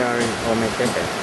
Are in Ometepe.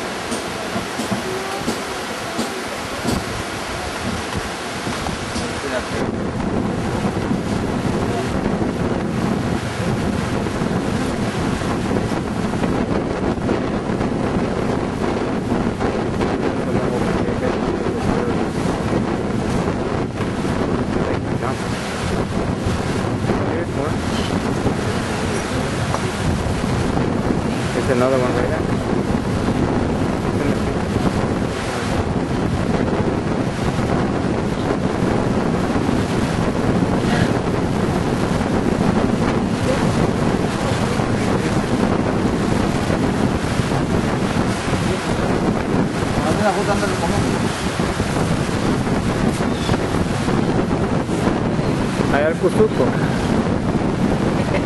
El Cuzuco.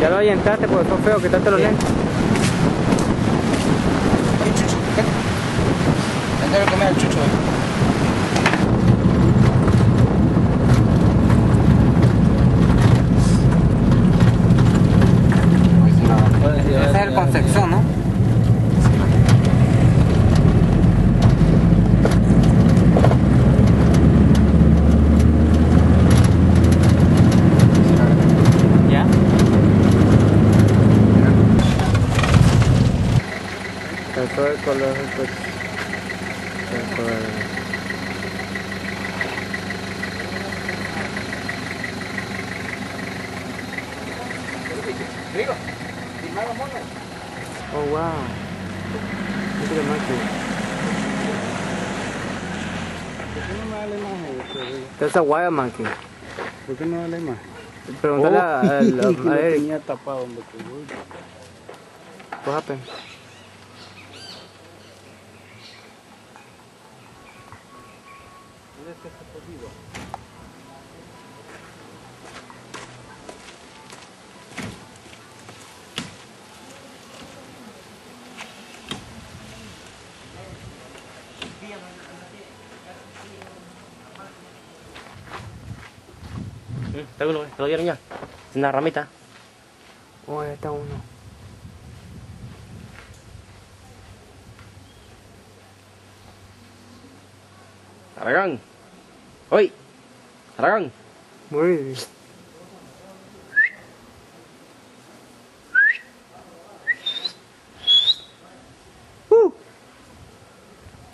Ya lo ahuyentaste porque son feos, quítate los lentes. Debe comer al chucho. Ese es el Concepción, Eso es color del coche. El color. Oh wow. Look at the monkey. That's a wild monkey. ¿Por qué no da la imagen? Pregúntale a, a- a- Lo a Eric. tenía tapado que? Está te lo dieron ya. Es una ramita. Ahí está uno. Aragán. Where is he? Uh.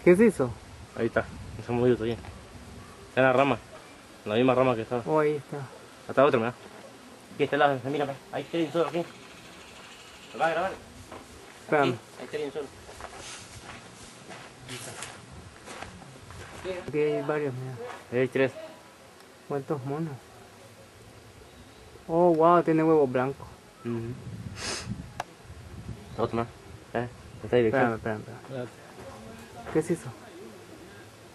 ¿Qué es eso? Ahí está. Se ha movido todavía. Está en la rama. En la misma rama que estaba. Oh, ahí está. Hasta otro, mira. Aquí este lado, mírame. Ahí está bien solo aquí. ¿Lo vas a grabar? Aquí, ahí está bien solo. Aquí hay varios, mira. Ahí hay tres. ¿Cuántos monos? Oh, wow, tiene huevos blancos. Ujú. Otro más. ¿Eh? Esta Espérame, dirección. espérame, espérame. ¿Qué es eso?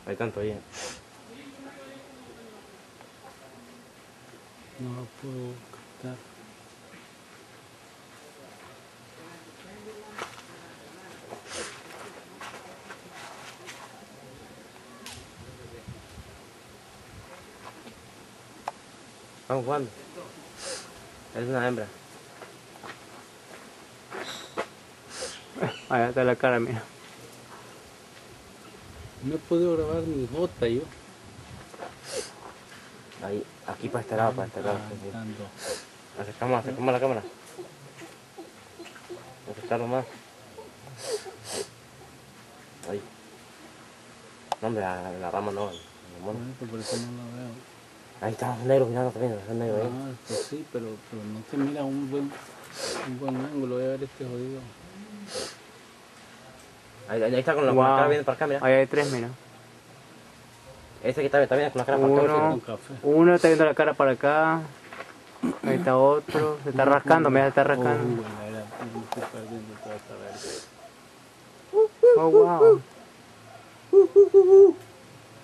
Hay tanto ahí. No lo puedo captar. Estamos jugando. Es una hembra. Allá está la cara, mira. No he podido grabar ni jota yo. Ahí, aquí para este lado, para este lado. Cantando. Acercamos, acercamos la cámara. Acercarlo más. Ahí. No, hombre, la, la rama no. el mono. Bueno, pues por eso no lo veo. Ahí está, negro mirando también, está negro ahí. Ah, pues sí, pero, pero no se mira un buen, un buen ángulo. Voy a ver este jodido. Ahí, ahí está con la, con la Wow. cara viendo para acá, mira. Ahí hay tres, mira. Ese que está, está viendo con la cara para acá. Uno. Uno está viendo la cara para acá. Ahí está otro. Se está rascando, mira, se está Oh, rascando. bueno, era, me estoy perdiendo toda esta verga. Oh, wow.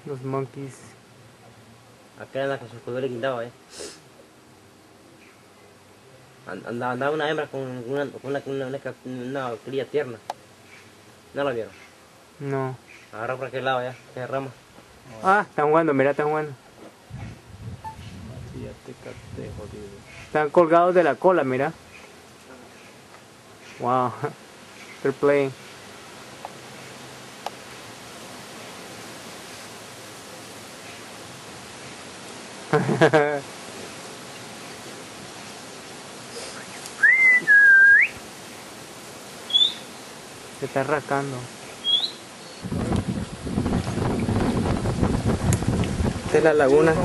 Los monkeys. Acá anda con sus colores guindados, eh. And- Andaba, andaba una hembra con una, con una, con una, una, una cría tierna. ¿No la vieron? No. Agarra por aquel lado ya, que rama. Ah, están jugando, mira, están jugando. Están colgados de la cola, mira. Wow. They're playing. Se está rascando. Esta es la laguna. Al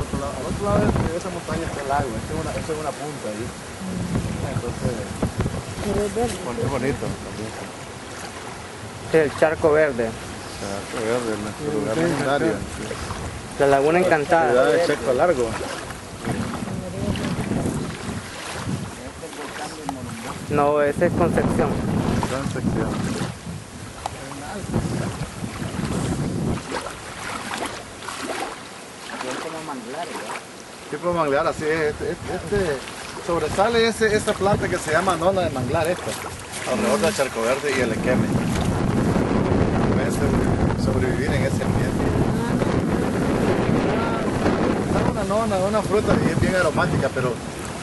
otro lado, al otro lado de esa montaña está el lago, esa es una, esa es una punta ahí. Entonces, es bonito también. Este es el charco verde. Verde, nuestro lugar legendario. La laguna encantada. Ciudad de Checo Largo. No, ese es Concepción. Gran sección. Tipo de manglar, así es. Este, este- sobresale ese, esta planta que se llama nona de manglar esta. Alrededor del charco verde y el equeme. Sobrevivir en ese ambiente. Es una nona, una fruta es bien aromática, pero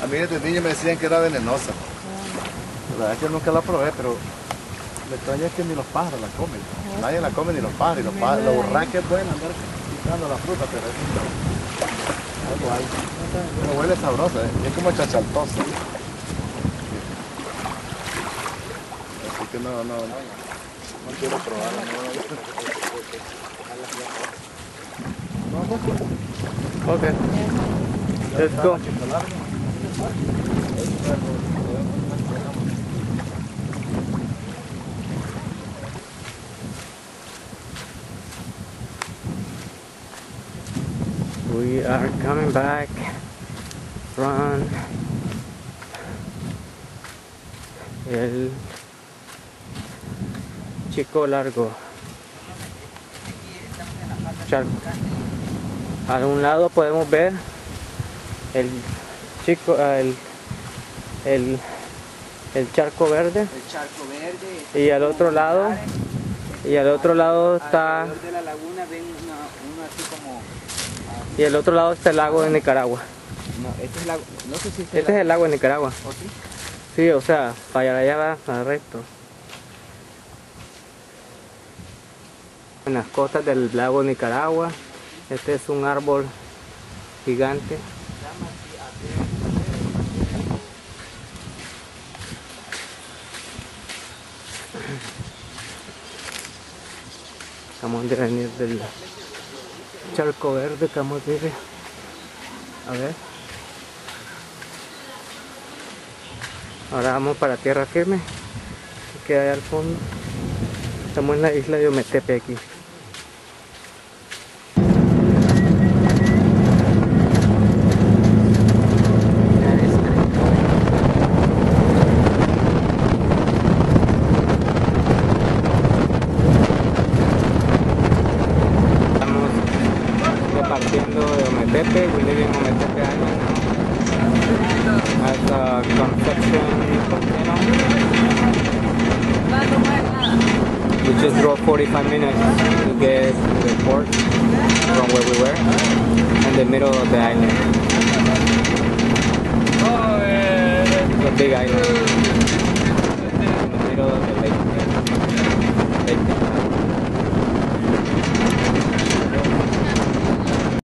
a mí desde niño me decían que era venenosa. La verdad es que nunca la probé, pero me extraña que ni los pájaros la comen. Nadie la come ni los pájaros. Y los pájaros, los burracas pueden andar quitando la fruta, pero es algo hay. Pero huele sabrosa, ¿eh? es como chachaltosa. Así que no, no, no, no quiero. No. Ok. Let's go. We are coming back from el Chico Largo. Charco. A un lado podemos ver el chico, ah, el, el, el charco verde El charco verde. y al otro lado y al otro lado está de la laguna ven una, una así como. y al otro lado está el lago de Nicaragua. No, este es la, no sé si Este es el lago de Nicaragua. ¿O sí? Sí, o sea, para allá va al recto. En las costas del lago Nicaragua, este es un árbol gigante. Acabamos de venir del charco verde, acabamos de ir. A ver. Ahora vamos para tierra firme. Que allá al fondo. Estamos en la isla de Ometepe aquí. Ometepe. We live in Ometepe Island now. At uh, Conception Volcano. We just drove 45 minutes to get to the port from where we were in the middle of the island. It's a big island in the middle of the lake. lake.